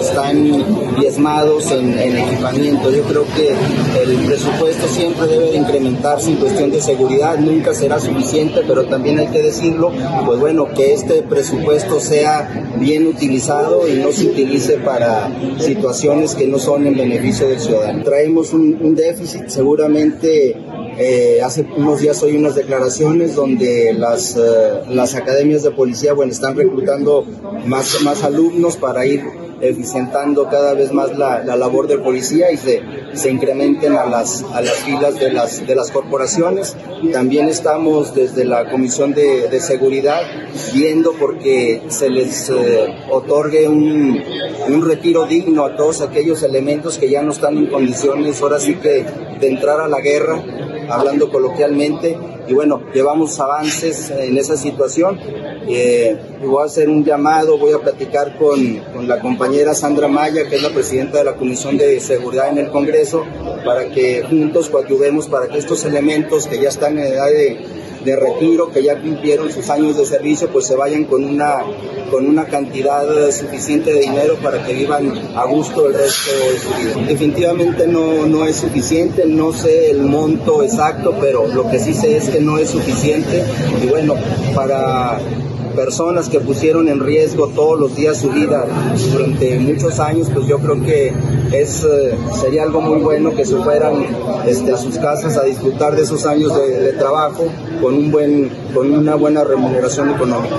Están diezmados en, en, equipamiento. Yo creo que el presupuesto siempre debe de incrementarse en cuestión de seguridad. Nunca será suficiente, pero también hay que decirlo, pues bueno, que este presupuesto sea bien utilizado y no se utilice para situaciones que no son en beneficio del ciudadano. Traemos un déficit, seguramente eh, hace unos días oí unas declaraciones donde las, eh, las academias de policía bueno, están reclutando más, más alumnos para ir eficientando cada vez más la, la, labor del policía y se, se incrementen a las, a las filas de las, de las corporaciones. También estamos desde la Comisión de, de Seguridad viendo porque se les eh, otorgue un, un retiro digno a todos aquellos elementos que ya no están en condiciones ahora sí que de entrar a la guerra hablando coloquialmente, y bueno, llevamos avances en esa situación. Eh, voy a hacer un llamado, voy a platicar con, con, la compañera Sandra Maya, que es la presidenta de la Comisión de Seguridad en el Congreso, para que juntos coadyuvemos para que estos elementos que ya están en edad de, retiro, que ya cumplieron sus años de servicio, pues se vayan con una, con una cantidad suficiente de dinero para que vivan a gusto el resto de su vida. Definitivamente no, no es suficiente, no sé el monto exacto, pero lo que sí sé es que no es suficiente y bueno, para personas que pusieron en riesgo todos los días su vida durante muchos años, pues yo creo que es, eh, sería algo muy bueno que se fueran este, a sus casas a disfrutar de esos años de, de trabajo con, un buen, con una buena remuneración económica.